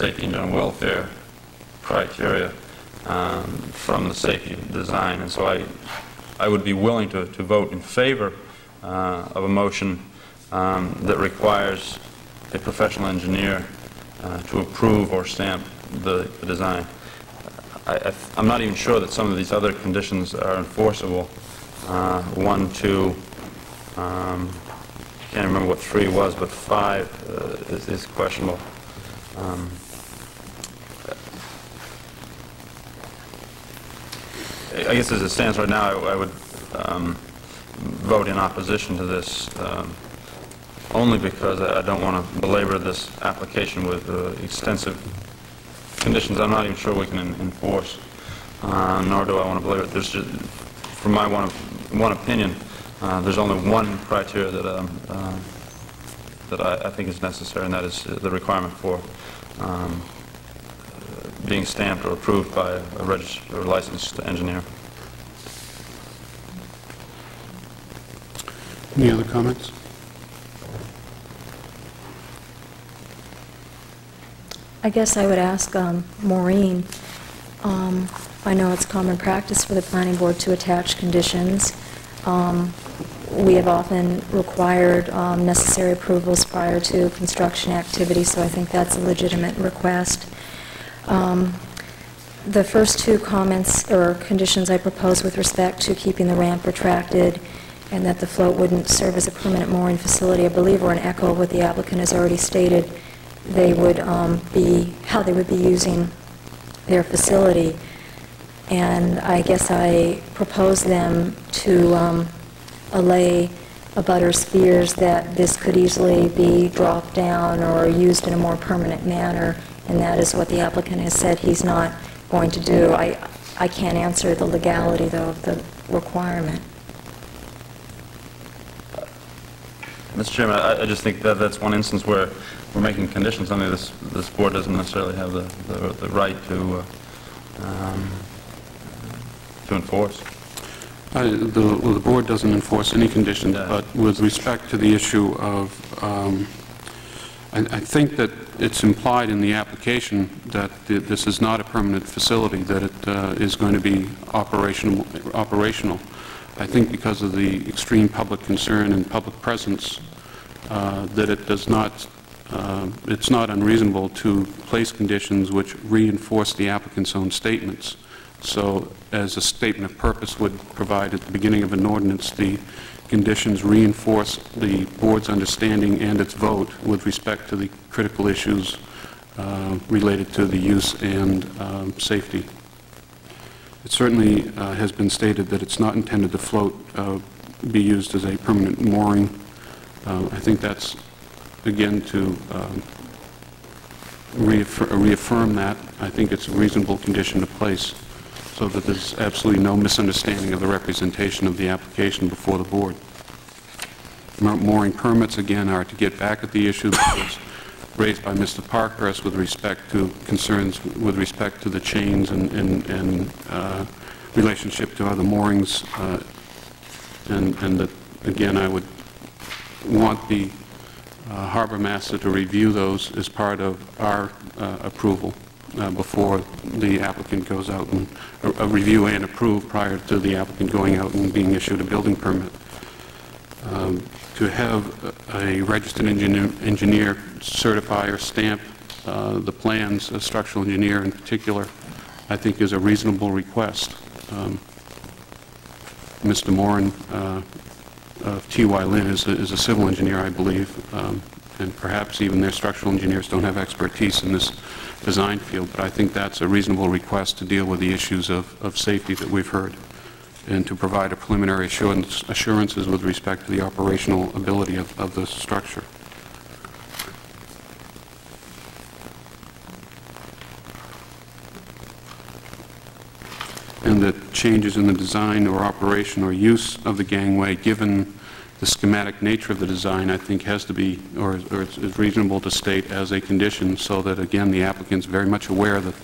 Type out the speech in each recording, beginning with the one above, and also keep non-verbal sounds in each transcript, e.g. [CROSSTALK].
safety and welfare criteria um, from the safety design. And so I, I would be willing to, to vote in favor uh, of a motion um, that requires a professional engineer uh, to approve or stamp the, the design. I, I'm not even sure that some of these other conditions are enforceable. Uh, one, two, um, can't remember what three was, but five uh, is, is questionable. Um, I guess as it stands right now, I, I would um, vote in opposition to this um, only because I don't want to belabor this application with uh, extensive conditions I'm not even sure we can en- enforce, uh, nor do I want to belabor it. There's just, from my one, one opinion, uh, there's only one criteria that, um, uh, that I, I think is necessary, and that is uh, the requirement for um, being stamped or approved by a registered or licensed engineer. Any other comments? I guess I would ask um, Maureen, um, I know it's common practice for the planning board to attach conditions. Um, We have often required um, necessary approvals prior to construction activity, so I think that's a legitimate request. Um, The first two comments or conditions I propose with respect to keeping the ramp retracted and that the float wouldn't serve as a permanent mooring facility, I believe are an echo of what the applicant has already stated they would um, be, how they would be using their facility. And I guess I propose them to um, allay abutters' fears that this could easily be dropped down or used in a more permanent manner, and that is what the applicant has said he's not going to do. I, I can't answer the legality, though, of the requirement. Mr. Chairman, I I just think that that's one instance where we're making conditions, something this this board doesn't necessarily have the the the right to uh, um, to enforce. Uh, The well, the board doesn't enforce any conditions, Yeah. but with respect to the issue of, um, I I think that it's implied in the application that th- this is not a permanent facility, that it uh, is going to be operational. operational. I think because of the extreme public concern and public presence, uh, that it does not, uh, it's not unreasonable to place conditions which reinforce the applicant's own statements. So, as a statement of purpose would provide at the beginning of an ordinance, the conditions reinforce the board's understanding and its vote with respect to the critical issues uh, related to the use and um, safety. It certainly uh, has been stated that it's not intended to float, uh, be used as a permanent mooring. Uh, I think that's, again, to um, reaffir- reaffirm that. I think it's a reasonable condition to place, so that there's absolutely no misunderstanding of the representation of the application before the board. Mooring permits, again, are to get back at the issue that was raised by Mr. Parkhurst with respect to concerns with respect to the chains and, and, and uh, relationship to other moorings, uh, and, and that, again, I would want the uh, harbor master to review those as part of our uh, approval uh, before the applicant goes out and, a a review and approve prior to the applicant going out and being issued a building permit. Um, To have a registered engineer engineer certify or stamp uh, the plans, a structural engineer in particular, I think is a reasonable request. Um, Mr. Moran uh, of T.Y. Lin is a is a civil engineer, I believe, um, and perhaps even their structural engineers don't have expertise in this design field, but I think that's a reasonable request to deal with the issues of of safety that we've heard, and to provide a preliminary assurance- assurances with respect to the operational ability of of the structure. and that changes in the design or operation or use of the gangway, given the schematic nature of the design, I think has to be, or or reasonable to state as a condition, so that, again, the applicant's very much aware that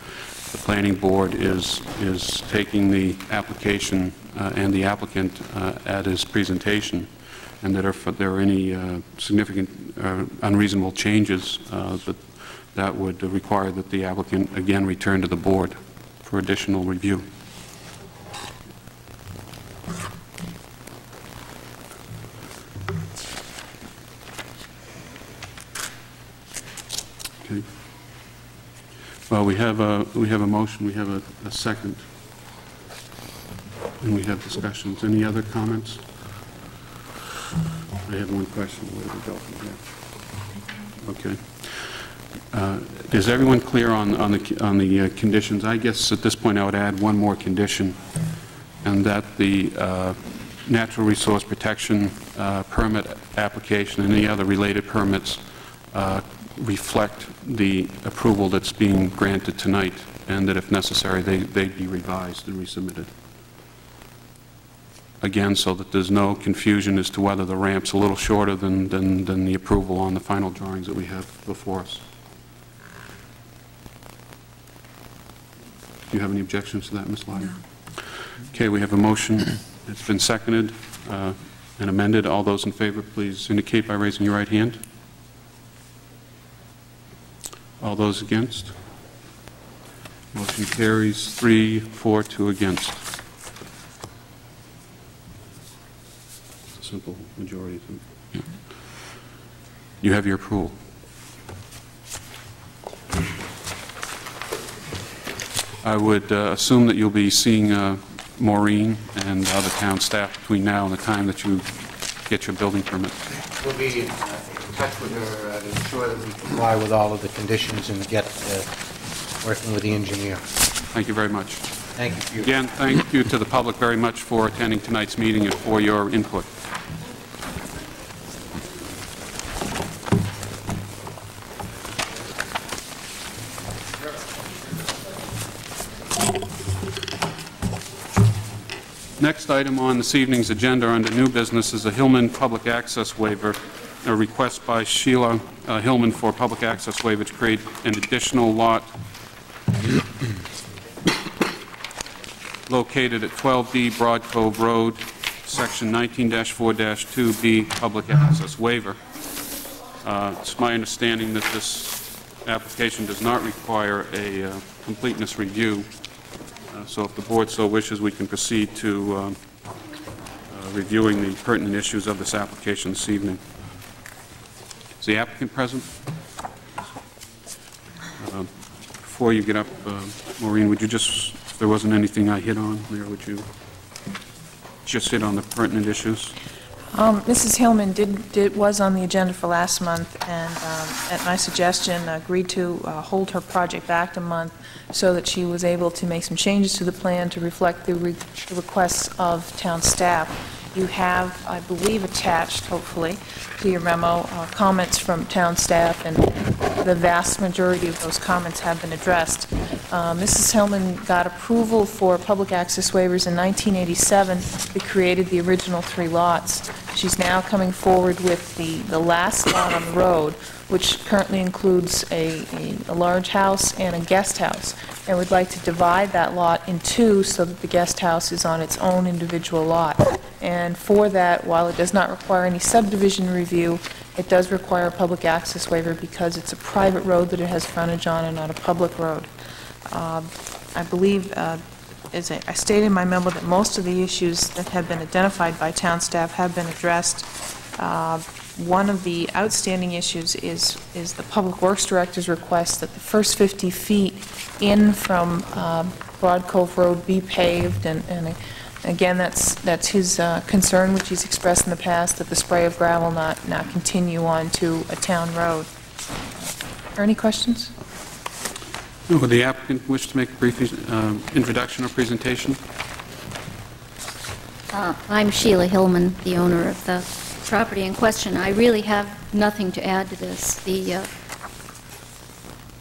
the planning board is, is taking the application uh, and the applicant uh, at his presentation, and that if there are any uh, significant uh, unreasonable changes, uh, that that would require that the applicant again return to the board for additional review. Okay. Well, we have a, we have a motion, we have a a second, and we have discussions. Any other comments? I have one question. Where do we go from here? Okay. Uh, Is everyone clear on, on the, on the uh, conditions? I guess at this point I would add one more condition, and that the uh, natural resource protection uh, permit application and any other related permits uh, reflect the approval that's being granted tonight, and that if necessary, they, they be revised and resubmitted. Again, so that there's no confusion as to whether the ramp's a little shorter than, than, than the approval on the final drawings that we have before us. Do you have any objections to that, Ms. Lyon? Okay, we have a motion. It's been seconded uh, and amended. All those in favor, please indicate by raising your right hand. All those against? Motion carries three, four, two against. Simple majority. Yeah. You have your approval. I would uh, assume that you'll be seeing uh, Maureen and other town staff between now and the time that you get your building permit. We'll be in touch with her uh, to ensure that we comply with all of the conditions and get, uh, working with the engineer. Thank you very much. Thank you. Again, thank you to the public very much for attending tonight's meeting and for your input. Next item on this evening's agenda under new business is a Hillman Public Access Waiver, a request by Sheila uh, Hillman for public access waiver to create an additional lot [COUGHS] located at 12D Broad Cove Road, Section 19-4-2B, Public Access Waiver. Uh, It's my understanding that this application does not require a uh, completeness review, Uh, so if the board so wishes, we can proceed to um, uh, reviewing the pertinent issues of this application this evening. Is the applicant present? Um, Before you get up, uh, Maureen, would you just, if there wasn't anything I hit on there, would you just hit on the pertinent issues? Um, Mrs. Hillman did, did, was on the agenda for last month, and um, at my suggestion, agreed to uh, hold her project back a month so that she was able to make some changes to the plan to reflect the re- the requests of town staff. You have, I believe, attached, hopefully, to your memo, uh, comments from town staff, and the vast majority of those comments have been addressed. Uh, Mrs. Hillman got approval for public access waivers in 1987 that created the original three lots. She's now coming forward with the, the last lot on the road, which currently includes a, a, a large house and a guest house, and we'd like to divide that lot in two so that the guest house is on its own individual lot. And for that, while it does not require any subdivision review, it does require a public access waiver because it's a private road that it has frontage on and not a public road. Um, I believe, uh, as I I stated in my memo, that most of the issues that have been identified by town staff have been addressed. Uh, One of the outstanding issues is, is the Public Works Director's request that the first 50 feet in from um, Broad Cove Road be paved, and, and again, that's, that's his uh, concern, which he's expressed in the past, that the spray of gravel not, not continue on to a town road. Are any questions? Would the applicant wish to make a brief uh, introduction or presentation? Uh, I'm Sheila Hillman, the owner of the property in question. I really have nothing to add to this. The, uh,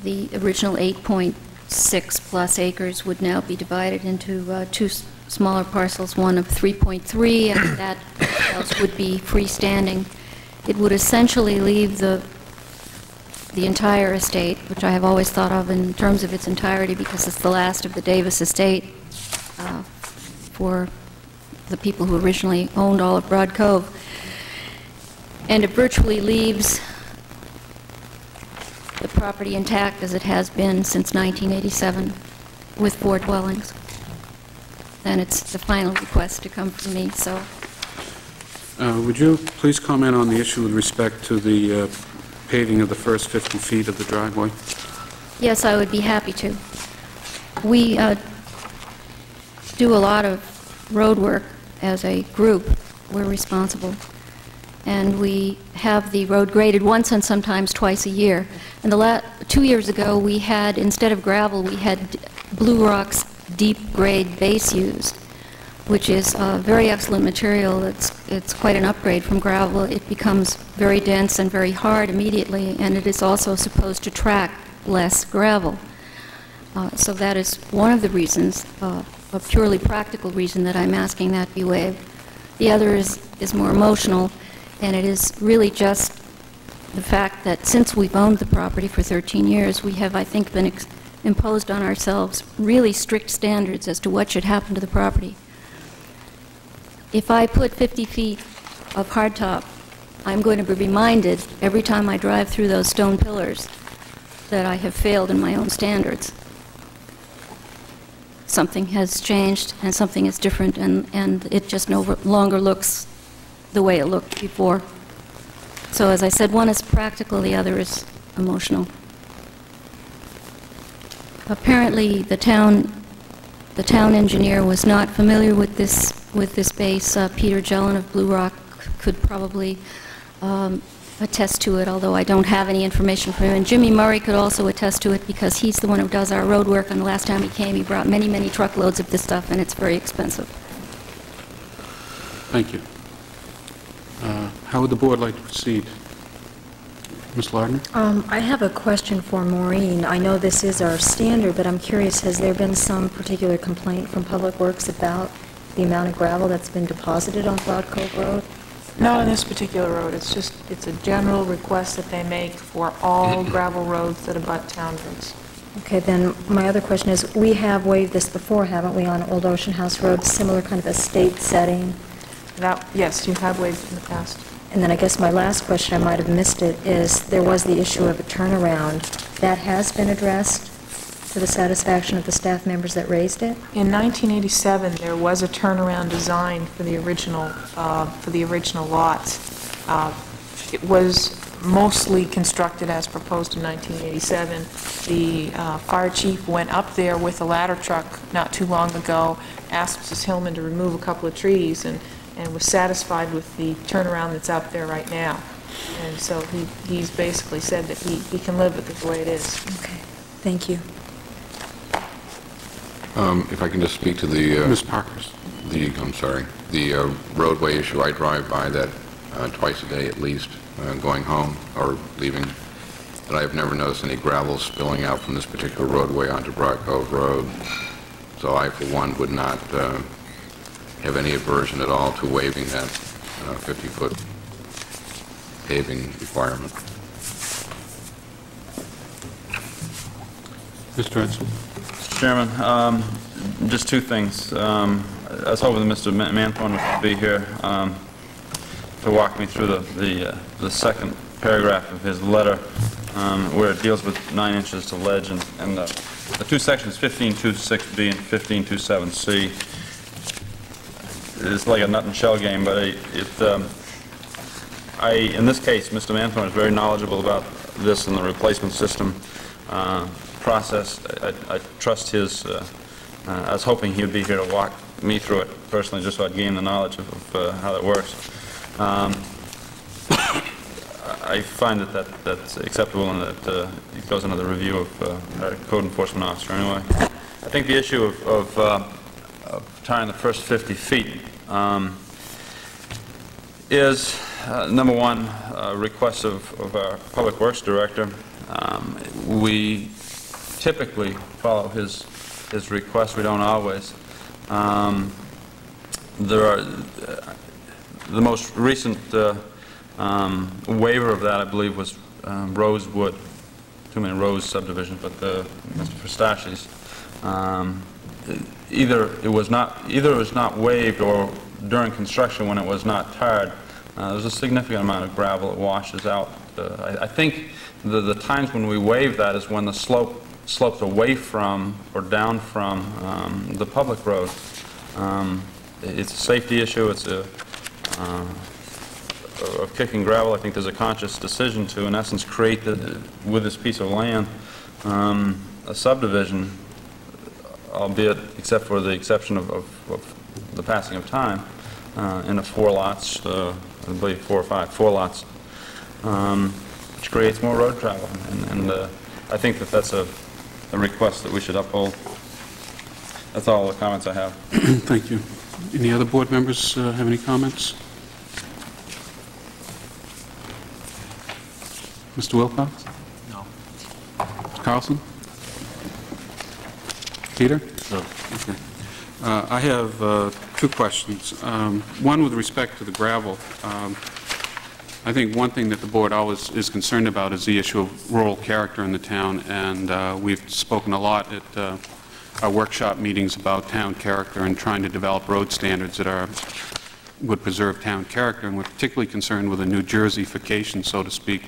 the original 8.6 plus acres would now be divided into uh, two smaller parcels, one of 3.3, and [COUGHS] that house would be freestanding. It would essentially leave the, the entire estate, which I have always thought of in terms of its entirety because it's the last of the Davis estate, uh, for the people who originally owned all of Broad Cove. And it virtually leaves the property intact as it has been since 1987 with four dwellings. And it's the final request to come from me, so Uh, Would you please comment on the issue with respect to the uh, paving of the first 50 feet of the driveway? Yes, I would be happy to. We uh, do a lot of road work as a group. We're responsible. And we have the road graded once and sometimes twice a year. And the la, two years ago, we had, instead of gravel, we had Blue Rock's deep grade base used, which is a very excellent material. It's, it's quite an upgrade from gravel. It becomes very dense and very hard immediately, and it is also supposed to track less gravel. Uh, So that is one of the reasons, uh, a purely practical reason that I'm asking that be waived. The other is, is more emotional, and it is really just the fact that since we've owned the property for 13 years, we have, I think, been imposed on ourselves really strict standards as to what should happen to the property. If I put 50 feet of hardtop, I'm going to be reminded every time I drive through those stone pillars that I have failed in my own standards. Something has changed and something is different, and, and it just no longer looks the way it looked before. So as I said, one is practical, the other is emotional. Apparently, the town, the town engineer was not familiar with this, with this base. Uh, Peter Jellin of Blue Rock could probably um, attest to it, although I don't have any information from him. And Jimmy Murray could also attest to it because he's the one who does our road work, and the last time he came, he brought many, many truckloads of this stuff, and it's very expensive. Thank you. Uh, How would the board like to proceed? Ms. Lardner? Um, I have a question for Maureen. I know this is our standard, but I'm curious, has there been some particular complaint from Public Works about the amount of gravel that's been deposited on Broad Cove Road? Not on this particular road, it's just, it's a general request that they make for all [CLEARS THROAT] gravel roads that abut town roads. Okay, then, my other question is, we have waived this before, haven't we, on Old Ocean House Road, similar kind of estate setting? That, yes, you have waived in the past. And then I guess my last question, I might have missed it, is there was the issue of a turnaround. That has been addressed to the satisfaction of the staff members that raised it? In 1987, there was a turnaround design for the original, uh, for the original lots. Uh, It was mostly constructed as proposed in 1987. The uh, fire chief went up there with a ladder truck not too long ago, asked Mrs. Hillman to remove a couple of trees, and and was satisfied with the turnaround that's out there right now. And so he he's basically said that he he can live with it the way it is. Okay, thank you. Um, If I can just speak to the, uh, Ms. Parkhurst? the, I'm sorry, the uh, roadway issue, I drive by that uh, twice a day at least, uh, going home or leaving, but I have never noticed any gravel spilling out from this particular roadway onto Broad Cove Road. So I, for one, would not uh, have any aversion at all to waiving that 50-foot paving requirement. Mr. Edsel? Mr. Chairman, um, just two things. Um, I was hoping that Mr. Man- Manthorn would be here um, to walk me through the the uh, the second paragraph of his letter, um, where it deals with nine inches to ledge, and and the the two sections, 1526B and 1527C. It's like a nut and shell game, but it- it, um, I, in this case, Mr. Manthorn is very knowledgeable about this and the replacement system uh, process. I I- I trust his, uh, uh, I was hoping he would be here to walk me through it personally, just so I'd gain the knowledge of- of uh, how that works. Um, [COUGHS] I find that that that's acceptable and that uh, it goes under the review of uh, code enforcement officer anyway. I think the issue of- of uh, of tying the first 50 feet um, is, uh, number one, a request of of our Public Works Director. Um, We typically follow his his request, we don't always. Um, There are, uh, the most recent uh, um, waiver of that, I believe, was um, Rosewood, too many Rose subdivisions, but the, Mr. Fistachi's. Either it was not, either it was not waived, or during construction, when it was not tarred, uh, there's a significant amount of gravel that washes out. Uh, I I think the the times when we waive that is when the slope slopes away from or down from um, the public road. Um, It's a safety issue, it's a, uh, of kicking gravel, I think there's a conscious decision to, in essence, create the, with this piece of land, um, a subdivision, albeit, except for the exception of, of of the passing of time, uh, into four lots, uh, I believe four or five, four lots, um, which creates more road travel. And- And uh, I think that that's a, a request that we should uphold. That's all the comments I have. [CLEARS THROAT] Thank you. Any other board members uh, have any comments? Mr. Wilcox? No. Mr. Carlson? Peter? No. Okay. Uh, I have uh, two questions. Um, One with respect to the gravel. Um, I think one thing that the board always is concerned about is the issue of rural character in the town, and uh, we've spoken a lot at uh, our workshop meetings about town character and trying to develop road standards that are, would preserve town character, and we're particularly concerned with a New Jerseyfication, so to speak,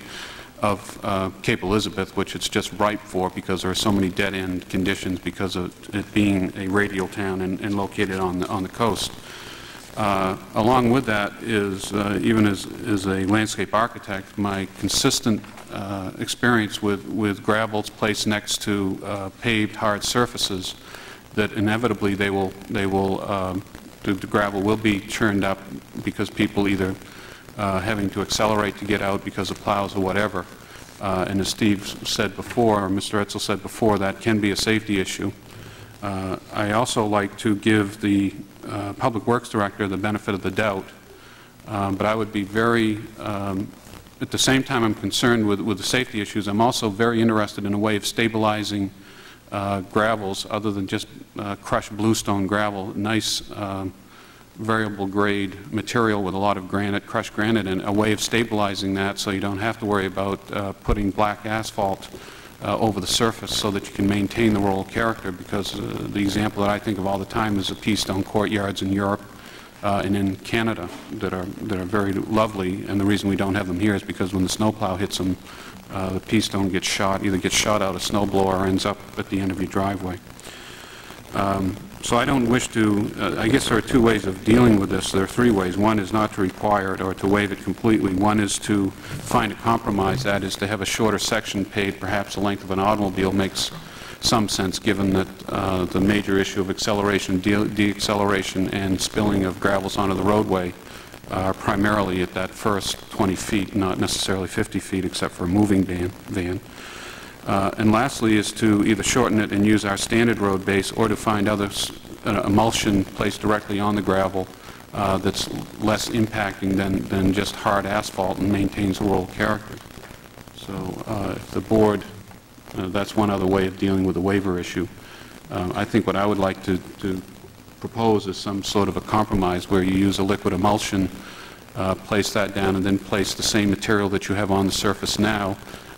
of uh, Cape Elizabeth, which it's just ripe for because there are so many dead-end conditions because of it being a radial town and and located on the, on the coast. Uh, Along with that is, uh, even as, as a landscape architect, my consistent uh, experience with, with gravels placed next to uh, paved hard surfaces, that inevitably they will, they will, um, the the gravel will be churned up because people either uh, having to accelerate to get out because of plows or whatever. Uh, And as Steve said before, or Mr. Etzel said before, that can be a safety issue. Uh, I also like to give the uh, Public Works Director the benefit of the doubt, um, but I would be very, um, at the same time I'm concerned with, with the safety issues, I'm also very interested in a way of stabilizing uh, gravels other than just uh, crushed bluestone gravel, nice um, variable grade material with a lot of granite, crushed granite, and a way of stabilizing that so you don't have to worry about uh, putting black asphalt uh, over the surface so that you can maintain the rural character, because uh, the example that I think of all the time is the Keystone courtyards in Europe uh, and in Canada that are, that are very lovely, and the reason we don't have them here is because when the snowplow hits them, uh, the pea stone gets shot, either gets shot out a snowblower or ends up at the end of your driveway. Um, So I don't wish to, uh, I guess there are two ways of dealing with this. There are three ways. One is not to require it or to waive it completely. One is to find a compromise, that is to have a shorter section paved, perhaps the length of an automobile makes some sense, given that uh, the major issue of acceleration, de- deacceleration, and spilling of gravels onto the roadway are primarily at that first 20 feet, not necessarily 50 feet, except for a moving van. van. Uh, And lastly is to either shorten it and use our standard road base, or to find other uh, emulsion placed directly on the gravel uh, that's less impacting than, than just hard asphalt and maintains rural character. So uh, if the board, uh, that's one other way of dealing with the waiver issue. Uh, I think what I would like to, to propose is some sort of a compromise where you use a liquid emulsion, place that down, and then place the same material that you have on the surface now,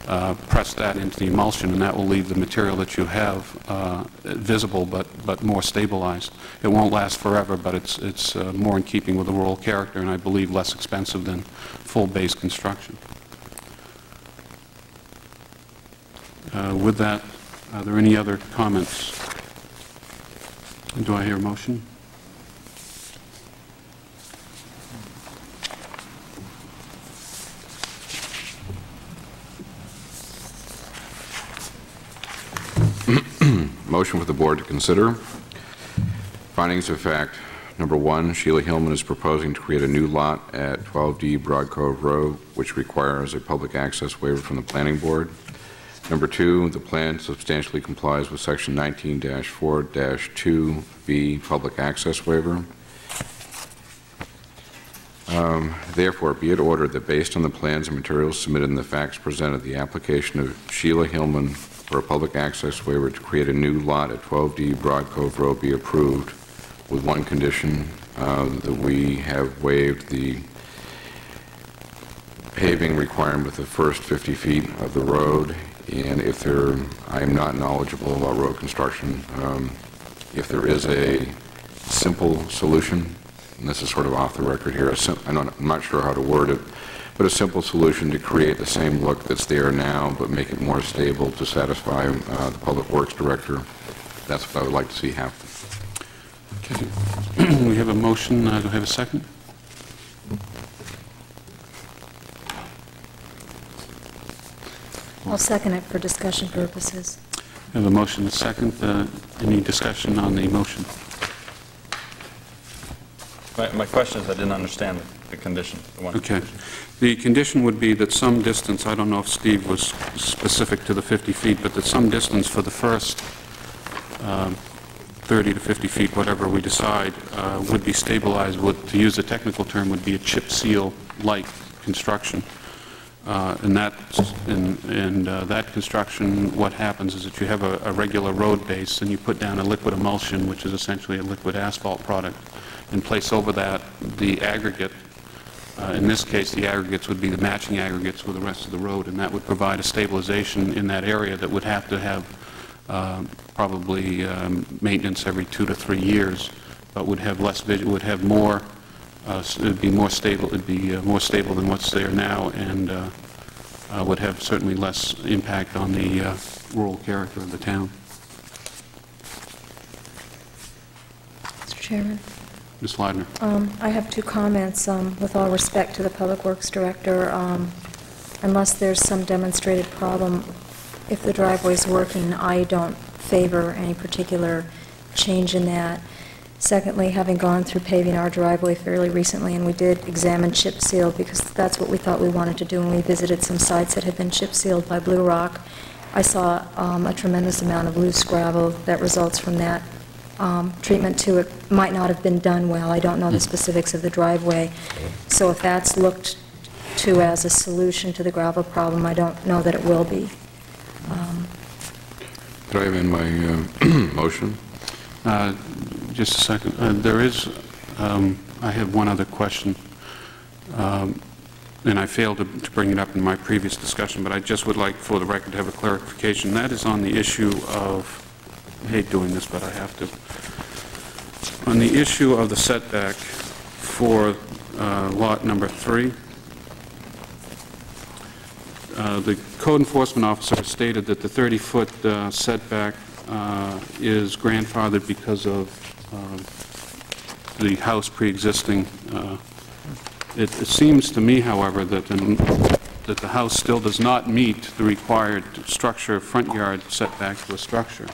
uh, press that into the emulsion, and that will leave the material that you have uh, visible but, but more stabilized. It won't last forever, but it's, it's uh, more in keeping with the rural character, and I believe less expensive than full base construction. Uh, With that, are there any other comments? Do I hear a motion? Motion for the board to consider. Findings of fact. Number one, Sheila Hillman is proposing to create a new lot at 12D Broad Cove Road, which requires a public access waiver from the planning board. Number two, the plan substantially complies with Section 19-4-2B Public Access Waiver. Um, Therefore, be it ordered that based on the plans and materials submitted and the facts presented, the application of Sheila Hillman for a public access waiver to create a new lot at 12D Broad Cove Road be approved with one condition, uh, that we have waived the paving requirement of the first 50 feet of the road, and if there, I am not knowledgeable about road construction, um, if there is a simple solution, and this is sort of off the record here, I'm I'm not sure how to word it, but a simple solution to create the same look that's there now, but make it more stable to satisfy uh, the Public Works Director. That's what I would like to see happen. Okay. [CLEARS THROAT] We have a motion, uh, do I have a second? I'll second it for discussion purposes. I have a motion, and a second. Uh, Any discussion on the motion? My my question is, I didn't understand the condition. the one Okay. condition. The condition would be that some distance, I don't know if Steve was specific to the 50 feet, but that some distance for the first um, 30 to 50 feet, whatever we decide, uh, would be stabilized, would, to use a technical term, would be a chip seal-like construction. Uh, And that, and and uh, that construction, what happens is that you have a a regular road base, and you put down a liquid emulsion, which is essentially a liquid asphalt product, and place over that the aggregate uh, In this case, the aggregates would be the matching aggregates with the rest of the road, and that would provide a stabilization in that area that would have to have um, probably um, maintenance every two to three years, but would have less, would have more, uh, it'd be more stable, it'd be uh, more stable than what's there now, and uh, uh, would have certainly less impact on the uh, rural character of the town. Mr. Chairman? Ms. Leidner? Um, I have two comments. Um, With all respect to the Public Works Director, um, unless there's some demonstrated problem, if the driveway's working, I don't favor any particular change in that. Secondly, having gone through paving our driveway fairly recently, and we did examine chip seal, because that's what we thought we wanted to do, and we visited some sites that had been chip sealed by Blue Rock, I saw um, a tremendous amount of loose gravel that results from that um, treatment to it might not have been done well. I don't know the specifics of the driveway. So if that's looked to as a solution to the gravel problem, I don't know that it will be. Um, Could I have in my uh, [CLEARS THROAT] motion? Uh, Just a second. Uh, There is, um, I have one other question, Um, and I failed to to bring it up in my previous discussion, but I just would like, for the record, to have a clarification. That is on the issue of, I hate doing this, but I have to, on the issue of the setback for uh, lot number three, uh, the code enforcement officer stated that the 30-foot uh, setback uh, is grandfathered because of uh, the house pre-existing. uh, It it seems to me, however, that the that the house still does not meet the required structure, front yard setback to a structure.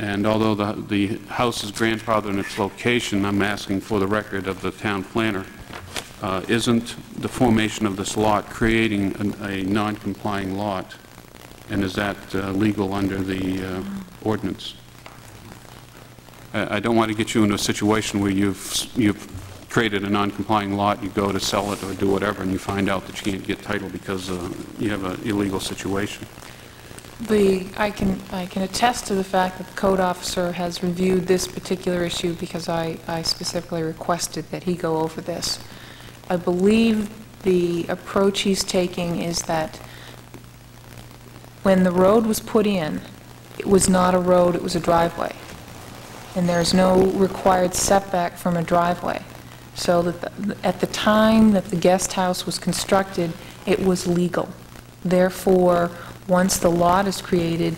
And although the the house is grandfathered in its location, I'm asking for the record of the town planner, uh, isn't the formation of this lot creating an- a non-complying lot? And is that uh, legal under the uh, ordinance? I I don't want to get you into a situation where you've you've created a non-complying lot, you go to sell it or do whatever, and you find out that you can't get title because uh, you have an illegal situation. The, I can, I can attest to the fact that the code officer has reviewed this particular issue because I, I specifically requested that he go over this. I believe the approach he's taking is that when the road was put in, it was not a road, it was a driveway. And there's no required setback from a driveway. So that, the- at the time that the guest house was constructed, it was legal. Therefore, once the lot is created,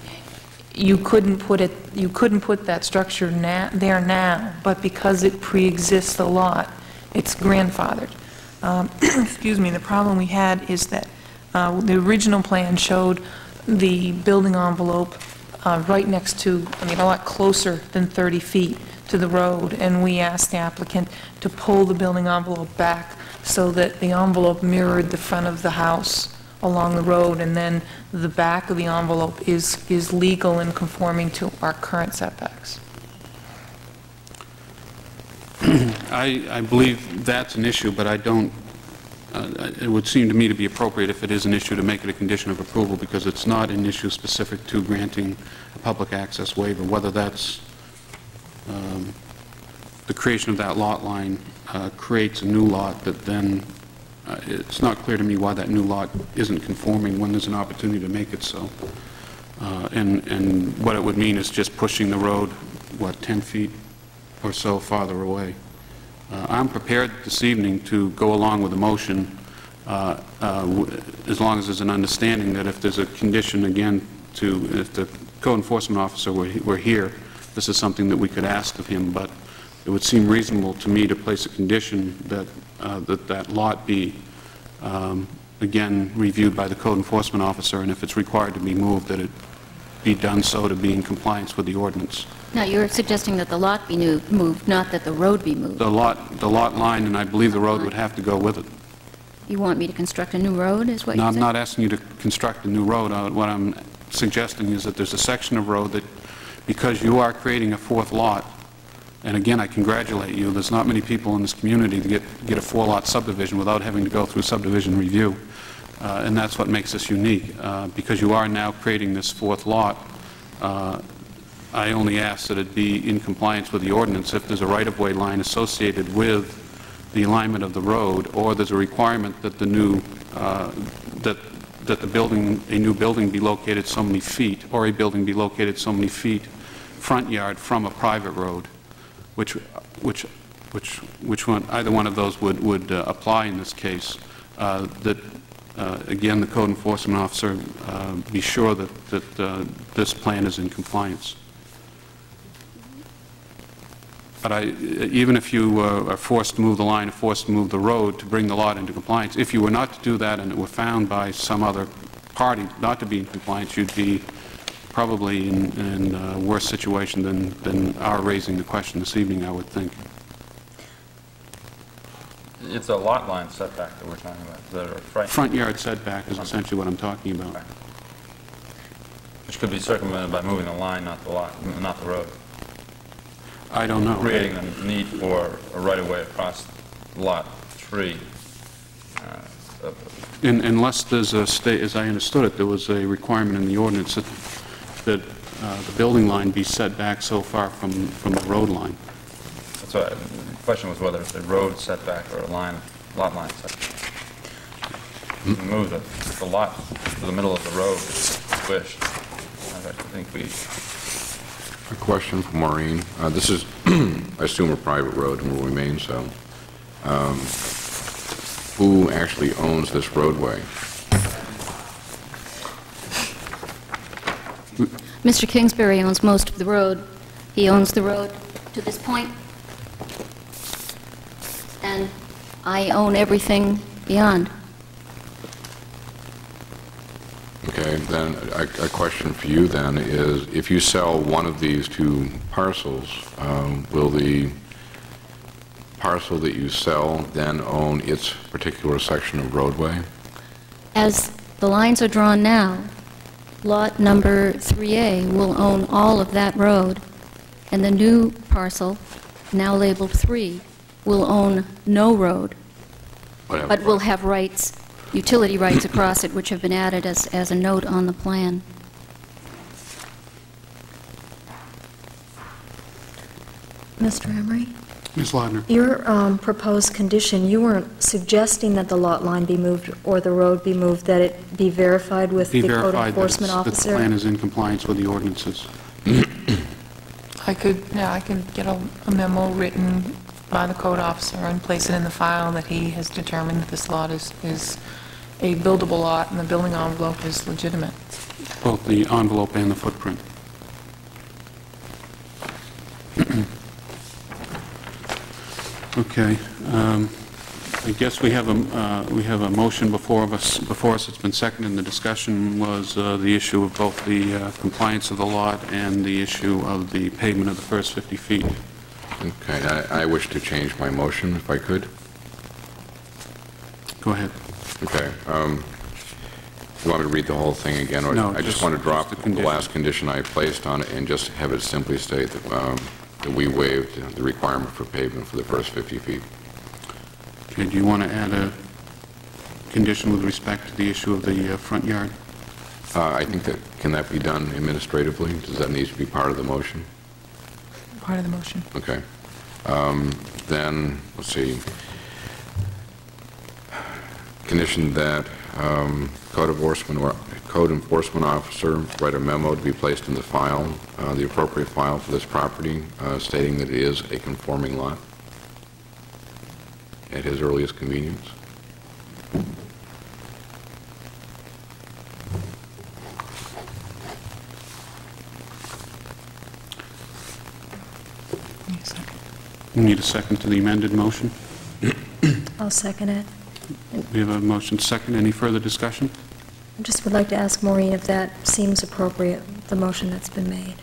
you couldn't put it, you couldn't put that structure na- there now, but because it pre-exists the lot, it's grandfathered. Um, [CLEARS THROAT] Excuse me, the problem we had is that uh, the original plan showed the building envelope uh, right next to, I mean, a lot closer than 30 feet to the road, and we asked the applicant to pull the building envelope back so that the envelope mirrored the front of the house along the road, and then the back of the envelope is, is legal and conforming to our current setbacks. [CLEARS THROAT] I, I believe that's an issue, but I don't, uh, it would seem to me to be appropriate if it is an issue to make it a condition of approval, because it's not an issue specific to granting a public access waiver, whether that's, um, the creation of that lot line uh, creates a new lot that then, uh, it's not clear to me why that new lot isn't conforming when there's an opportunity to make it so. Uh, And, and what it would mean is just pushing the road, what, 10 feet or so farther away. Uh, I'm prepared this evening to go along with the motion uh, uh, as long as there's an understanding that if there's a condition, again, to, if the code enforcement officer were were here, this is something that we could ask of him, but it would seem reasonable to me to place a condition that, uh, that that lot be, um, again, reviewed by the code enforcement officer, and if it's required to be moved, that it be done so to be in compliance with the ordinance. Now, you're suggesting that the lot be nu- moved, not that the road be moved. The lot, the lot line, and I believe the road would have to go with it. You want me to construct a new road, is what No, you're I'm not asking you to construct a new road. Uh, What I'm suggesting is that there's a section of road that, because you are creating a fourth lot, and again, I congratulate you, there's not many people in this community that get, get a four-lot subdivision without having to go through subdivision review, Uh, and that's what makes this unique. Uh, Because you are now creating this fourth lot, uh, I only ask that it be in compliance with the ordinance if there's a right-of-way line associated with the alignment of the road, or there's a requirement that the new, uh, that, that the building, a new building be located so many feet, or a building be located so many feet front yard from a private road, which, which, which, which one, either one of those would, would uh, apply in this case, uh, that, uh, again, the code enforcement officer be sure that, that this plan is in compliance. But I, even if you uh, are forced to move the line, or forced to move the road to bring the lot into compliance, if you were not to do that and it were found by some other party not to be in compliance, you'd be probably in, in a worse situation than, than our raising the question this evening, I would think. It's a lot line setback that we're talking about, that are right, Front yard setback is essentially what I'm talking about. which could be circumvented by moving the line, not the lot, not the road, I don't know. creating the need for a right-of-way across Lot 3. uh, of- Un- Unless there's a state, as I understood it, there was a requirement in the ordinance that, that uh, the building line be set back so far from, from the road line. That's why, the question was whether it's a road setback or a line, lot line setback. You can Move the, the lot to the middle of the road if you wished. I think we, A question for Maureen. Uh, This is, [CLEARS THROAT] I assume, a private road and will remain so. Um, Who actually owns this roadway? Mr. Kingsbury owns most of the road. He owns the road to this point. and I own everything beyond. Okay, then, a a question for you then is, if you sell one of these two parcels, um, will the parcel that you sell then own its particular section of roadway? As the lines are drawn now, lot number 3A will own all of that road, and the new parcel, now labeled 3, will own no road, Whatever. but will have rights, utility rights across it, which have been added as, as a note on the plan. Mr. Emery? Ms. Lardner? Your um, proposed condition, you weren't suggesting that the lot line be moved or the road be moved, that it be verified with Be the code verified that enforcement it's- that the officer? plan is in compliance with the ordinances. I could, yeah, I can get a a memo written by the code officer and place it in the file that he has determined that this lot is, is a buildable lot and the building envelope is legitimate. both the envelope and the footprint. Okay, um, I guess we have a, uh, we have a motion before of us, before us, it's been seconded, and the discussion was uh, the issue of both the uh, compliance of the lot and the issue of the pavement of the first 50 feet. Okay, I I wish to change my motion if I could. Go ahead. Okay. um, You want me to read the whole thing again? or No, I just just- want to drop the the last condition I placed on it and just have it simply state that um, that we waived the requirement for pavement for the first 50 feet. Okay, do you want to add a condition with respect to the issue of the uh, front yard? Uh, I think that, can that be done administratively? Does that need to be part of the motion? Part of the motion. Okay. Um, Then, let's see, condition that um, code enforcement, or, code enforcement officer write a memo to be placed in the file, uh, the appropriate file for this property, uh, stating that it is a conforming lot at his earliest convenience. Need a second to the amended motion. I'll second it. We have a motion second. Any further discussion? I just would like to ask Maureen if that seems appropriate, the motion that's been made.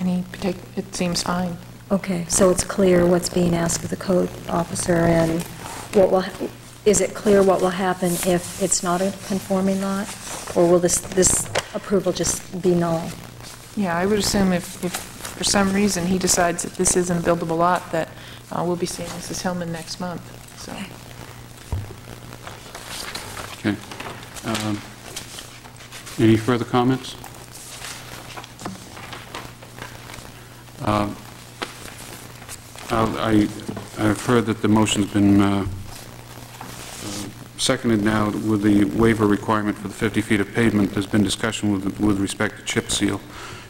Any partic, it seems fine. Okay, so it's clear what's being asked of the code officer, and what will, is it clear what will happen if it's not a conforming lot? Or will this, this approval just be null? Yeah, I would assume if, if for some reason he decides that this isn't a buildable lot, that uh, we'll be seeing Mrs. Hillman next month, so. Okay. Um, Any further comments? Uh, I- I've heard that the motion's been uh, uh, seconded now with the waiver requirement for the 50 feet of pavement. There's been discussion with with respect to chip seal.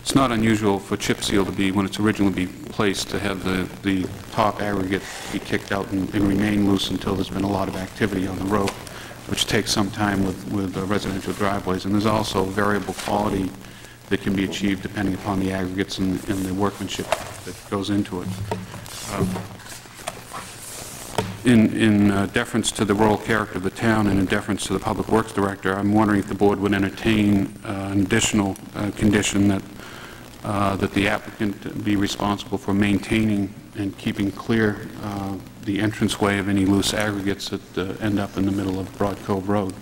It's not unusual for chip seal to be, when it's originally be placed, to have the the top aggregate be kicked out and and remain loose until there's been a lot of activity on the road, which takes some time with with residential driveways. And there's also variable quality that can be achieved depending upon the aggregates and and the workmanship that goes into it. Um, In in uh, deference to the rural character of the town and in deference to the Public Works Director, I'm wondering if the board would entertain uh, an additional uh, condition that uh, that the applicant be responsible for maintaining and keeping clear uh, the entranceway of any loose aggregates that uh, end up in the middle of Broad Cove Road.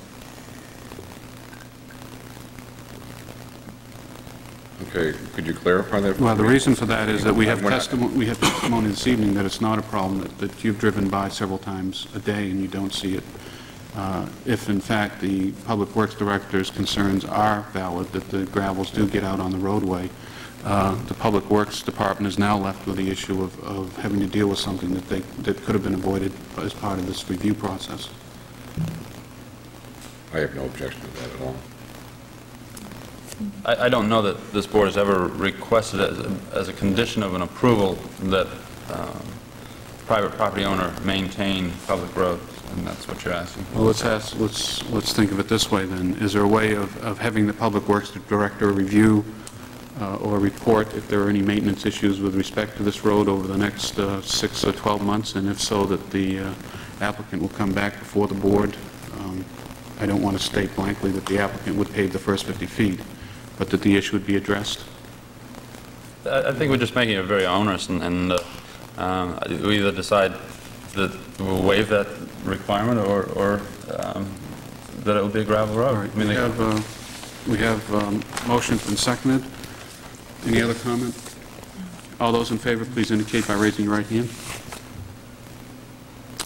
Okay, could you clarify that? Well, the reason for that is that we have testimony, we have testimony this evening that it's not a problem, that- that you've driven by several times a day and you don't see it. Uh, If in fact the Public Works Director's concerns are valid, that the gravels do get out on the roadway, uh, the Public Works Department is now left with the issue of of having to deal with something that they, that could have been avoided as part of this review process. I have no objection to that at all. I I don't know that this board has ever requested as a- as a condition of an approval that um, private property owner maintain public roads, and that's what you're asking. Well, let's ask, let's, let's think of it this way then. Is there a way of, of having the Public Works Director review uh, or report if there are any maintenance issues with respect to this road over the next uh, six or 12 months? And if so, that the uh, applicant will come back before the board? Um, I don't want to state blankly that the applicant would pave the first 50 feet, but that the issue would be addressed. I I think we're just making it very onerous, and- and uh, um, we either decide that we'll waive that requirement, or or, um, that it will be a gravel road. Right, I mean, we have, uh, we have um, motion's seconded. Any other comment? All those in favor, please indicate by raising your right hand.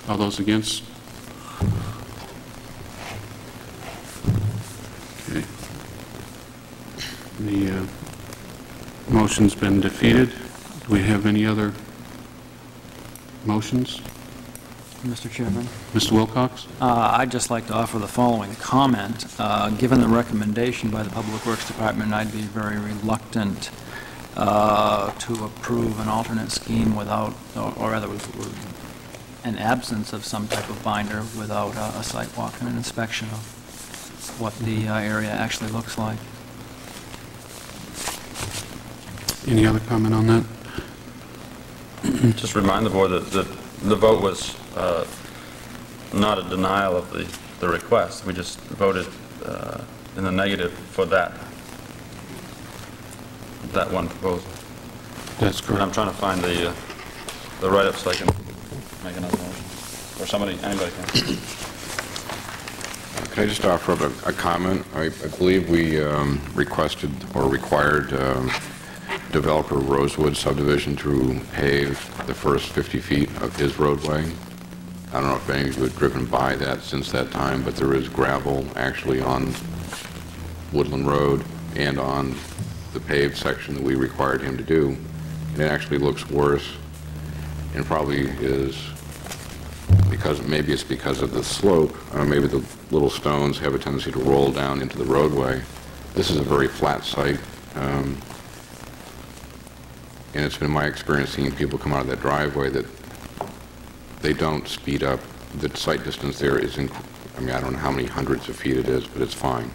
All those against? Okay. The uh, motion's been defeated. Do we have any other motions? Mr. Chairman, Mr. Wilcox? uh, I'd just like to offer the following comment. Uh, Given the recommendation by the Public Works Department, I'd be very reluctant uh, to approve an alternate scheme without, or or rather, with- with an absence of some type of binder without uh, a site walk and an inspection of what the uh, area actually looks like. Any other comment on that? Just remind the board that that the vote was uh, not a denial of the the request. We just voted uh, in the negative for that, that one proposal. That's And I'm trying to find the, uh, the write-up so I can make another motion. Or somebody, anybody can. Can I just offer up a- a comment? I I believe we um, requested or required um, developer Rosewood subdivision to pave the first 50 feet of his roadway. I don't know if any of you have driven by that since that time, but there is gravel actually on Woodland Road and on the paved section that we required him to do. And it actually looks worse and probably is because, maybe it's because of the slope, uh, maybe the little stones have a tendency to roll down into the roadway. This is a very flat site, um, and it's been my experience seeing people come out of that driveway that they don't speed up. The sight distance there is, I mean, I don't know how many hundreds of feet it is, but it's fine.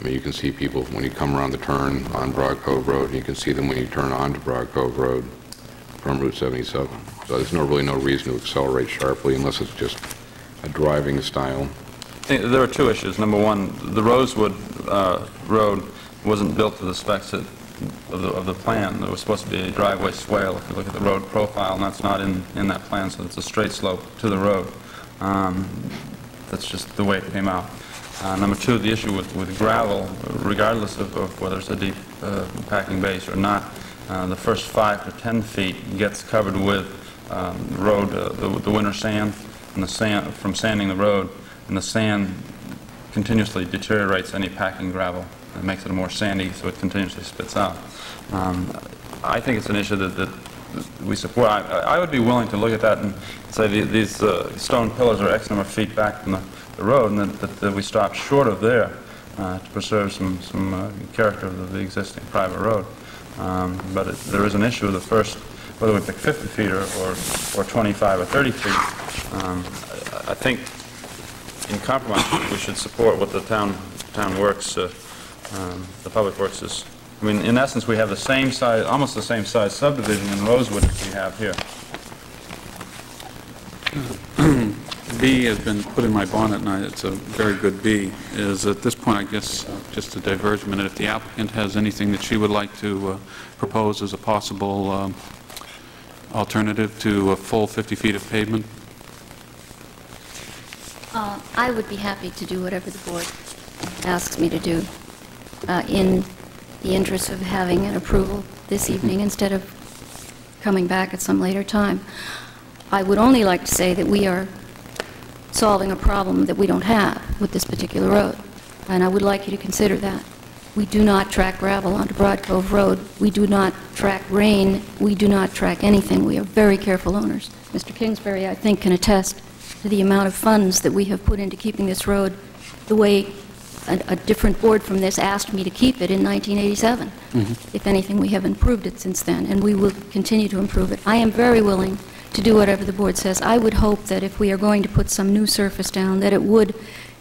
I mean, you can see people when you come around the turn on Broad Cove Road, and you can see them when you turn onto Broad Cove Road from Route 77. So there's no, really no reason to accelerate sharply unless it's just a driving style. There are two issues. Number one, the Rosewood uh, Road wasn't built to the specs of the, of the plan. There was supposed to be a driveway swale, if you look at the road profile, and that's not in, in that plan, so it's a straight slope to the road. Um, That's just the way it came out. Uh, Number two, the issue with, with gravel, regardless of, of whether it's a deep uh, packing base or not, uh, the first five to 10 feet gets covered with um, road, uh, the, the winter sand, and the sand, from sanding the road, and the sand continuously deteriorates any packing gravel. It makes it more sandy, so it continuously spits out. Um, I think it's an issue that, that we support. I, I would be willing to look at that and say the- these uh, stone pillars are X number of feet back from the, the road, and that, that- that we stop short of there uh, to preserve some, some uh, character of the existing private road. Um, But it- there is an issue of the first, whether we pick 50 feet or, or or 25 or 30 feet. Um, I I think in compromise, we should support what the town, town works, uh, um, the public works is, I mean, in essence, we have the same size, almost the same size subdivision in Rosewood as we have here. B has been put in my bonnet, and I- it's a very good bee, is at this point, I guess, uh, just a diverge a minute, if the applicant has anything that she would like to uh, propose as a possible um, alternative to a full 50 feet of pavement? Uh, I would be happy to do whatever the board asks me to do uh, in the interest of having an approval this evening instead of coming back at some later time. I would only like to say that we are solving a problem that we don't have with this particular road, and I would like you to consider that. We do not track gravel onto Broad Cove Road. We do not track rain. We do not track anything. We are very careful owners. Mr. Kingsbury, I think, can attest to the amount of funds that we have put into keeping this road the way a, a different board from this asked me to keep it in 1987. Mm-hmm. If anything, we have improved it since then, and we will continue to improve it. I am very willing to do whatever the board says. I would hope that if we are going to put some new surface down, that it would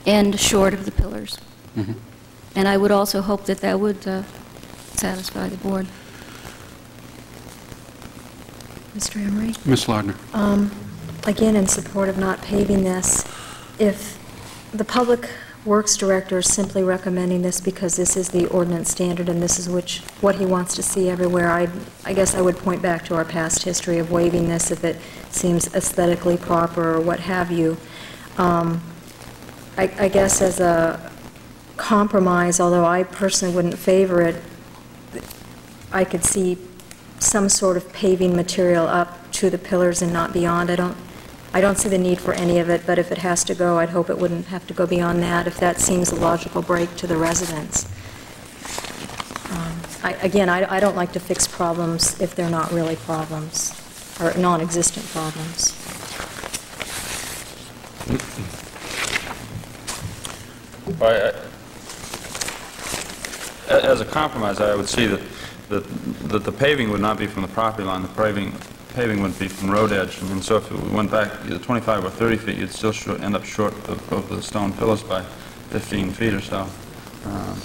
end short of the pillars. And I would also hope that that would uh, satisfy the board. Mr. Emery? Ms. Lardner? Um, Again, in support of not paving this, if the Public Works Director is simply recommending this because this is the ordinance standard and this is which, what he wants to see everywhere, I, I guess I would point back to our past history of waiving this if it seems aesthetically proper or what have you. Um, I, I guess as a compromise, although I personally wouldn't favor it, I could see some sort of paving material up to the pillars and not beyond. I don't, I don't see the need for any of it, but if it has to go, I'd hope it wouldn't have to go beyond that, if that seems a logical break to the residents. Um, I- Again, I I don't like to fix problems if they're not really problems, or non-existent problems. As a compromise, I would see that, that that the paving would not be from the property line, the paving, paving would be from road edge, and so if we went back either 25 or 30 feet, you'd still short- end up short of of the stone pillars by 15 feet or so. Um,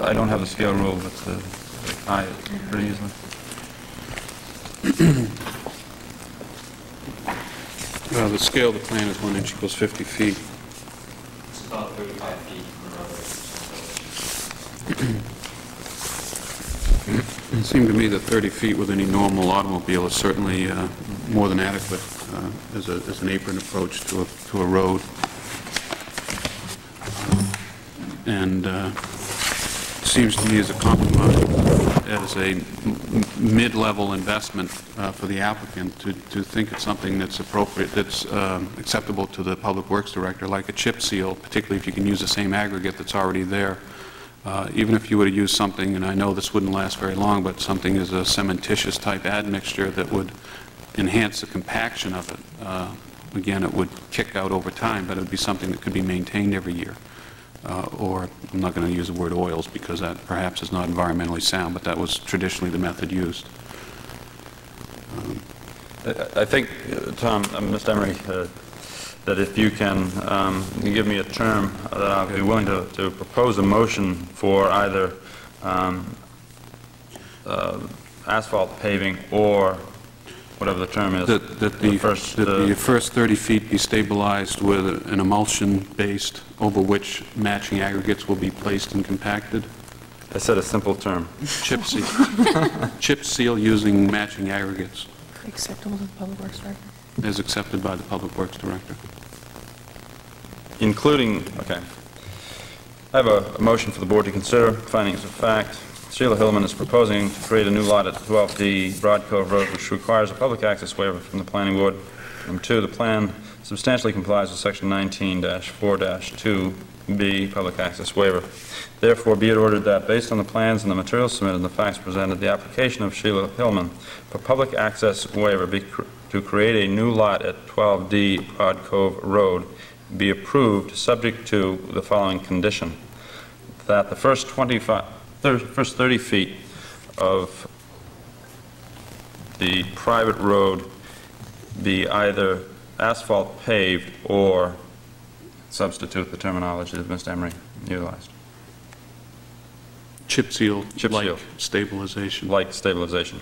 I don't have the scale rule, but uh, I, pretty easily. [COUGHS] Well, the scale of the plan is one inch equals 50 feet. It's about 35 feet from the roadway. [COUGHS] [COUGHS] It seemed to me that 30 feet with any normal automobile is certainly uh, more than adequate uh, as a, as an apron approach to a, to a road. And uh, it seems to me as a compromise, as a mid-level investment uh, for the applicant to, to think it's something that's appropriate, that's um, acceptable to the Public Works Director, like a chip seal, particularly if you can use the same aggregate that's already there. Uh, Even if you were to use something, and I know this wouldn't last very long, but something as a cementitious-type admixture that would enhance the compaction of it, uh, again, it would kick out over time, but it would be something that could be maintained every year. Uh, Or, I'm not going to use the word oils, because that perhaps is not environmentally sound, but that was traditionally the method used. I I think, uh, Tom, uh, Mr. Emery, that if you can um, give me a term, that I'll be willing to to propose a motion for either um, uh, asphalt paving or whatever the term is. That that the first, that the uh, first 30 feet be stabilized with an emulsion based over which matching aggregates will be placed and compacted. I said a simple term. Chip seal, [LAUGHS] chip seal using matching aggregates Acceptable to the Public Works Director? As accepted by the Public Works Director. including, okay. I have a a motion for the board to consider, findings of fact. Sheila Hillman is proposing to create a new lot at 12D Broad Cove Road, which requires a public access waiver from the planning board. Number two, the plan substantially complies with section 19-4-2B, public access waiver. Therefore, be it ordered that, based on the plans and the materials submitted and the facts presented, the application of Sheila Hillman for public access waiver be to create a new lot at 12D Broad Cove Road be approved, subject to the following condition, that the first 25, thir- first 30 feet of the private road be either asphalt paved or substitute the terminology that Mr. Emery utilized, Chip seal Chip like seal. stabilization. like stabilization.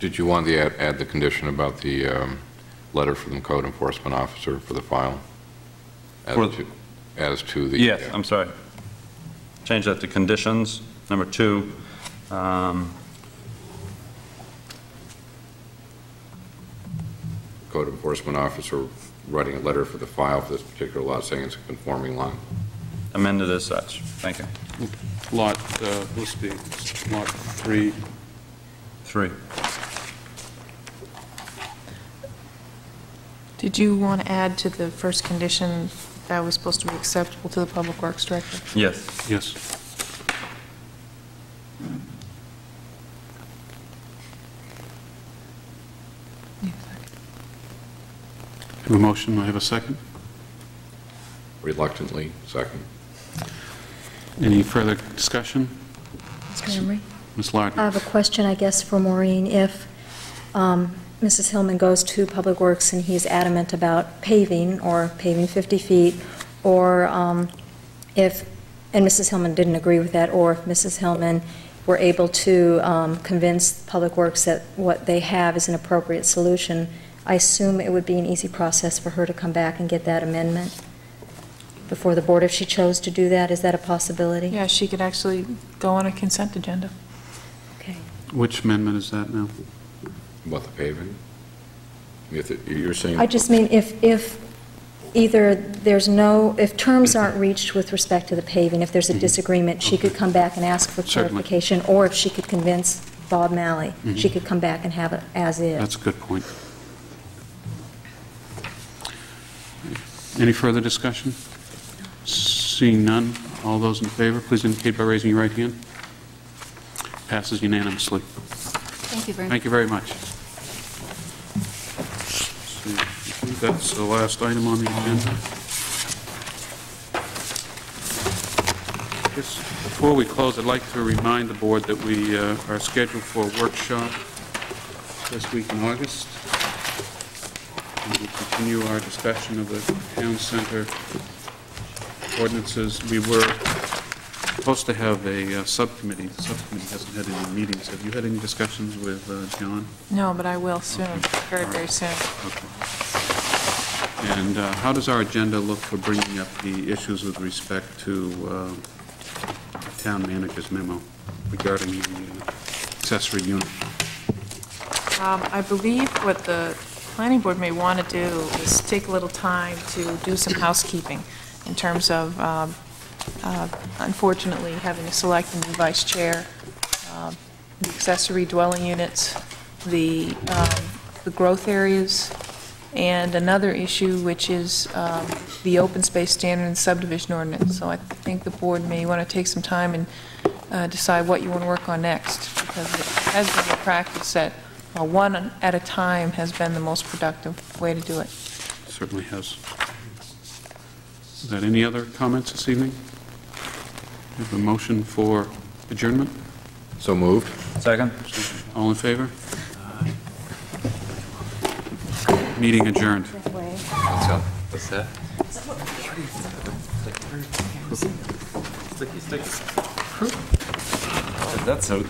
Did you want to add, add the condition about the um, letter from the code enforcement officer for the file? As For- to, as to the... Yes, uh, I'm sorry. Change that to conditions. Number two, um, Code enforcement officer writing a letter for the file for this particular lot saying it's a conforming lot. amended as such. Thank you. Lot, uh, let's be, lot three, Three. Did you want to add to the first condition that was supposed to be acceptable to the Public Works Director? Yes. yes. Have a motion, I have a second. Reluctantly, second. Any further discussion? Mr. Emery? Ms. I have a question, I guess, for Maureen. If um, Mrs. Hillman goes to Public Works and he's adamant about paving, or paving 50 feet, or um, if, and Mrs. Hillman didn't agree with that, or if Mrs. Hillman were able to um, convince Public Works that what they have is an appropriate solution, I assume it would be an easy process for her to come back and get that amendment before the board, if she chose to do that. Is that a possibility? Yeah, she could actually go on a consent agenda. Okay. Which amendment is that now? About the paving? If it- You're saying... I just mean, if, if either there's no, if terms aren't reached with respect to the paving, if there's a mm-hmm. disagreement, she could come back and ask for Certainly. clarification, or if she could convince Bob Malley, she mm-hmm. could come back and have it as is. That's a good point. Any further discussion? Seeing none, all those in favor, please indicate by raising your right hand. Passes unanimously. Thank you very much. Thank you very much. See, I think That's the last item on the agenda. Just before we close, I'd like to remind the board that we uh, are scheduled for a workshop this week in August. And we'll continue our discussion of the town center ordinances. We were supposed to have a uh, subcommittee. The subcommittee hasn't had any meetings. Have you had any discussions with uh, John? No, but I will soon, very, very soon. Okay. And uh, how does our agenda look for bringing up the issues with respect to uh, the town manager's memo regarding the uh, accessory unit? Um, I believe what the planning board may want to do is take a little time to do some housekeeping in terms of, um, unfortunately, having to select a new vice chair, um, the accessory dwelling units, the, um, the growth areas, and another issue, which is um, the open space standard and subdivision ordinance. So I think the board may want to take some time and uh, decide what you want to work on next, because it has been a practice that uh, one at a time has been the most productive way to do it. Certainly has. Is that any other comments this evening? We have a motion for adjournment. So moved. Second. All in favor? Meeting adjourned. So, what's that? Sticky, sticky. That's so.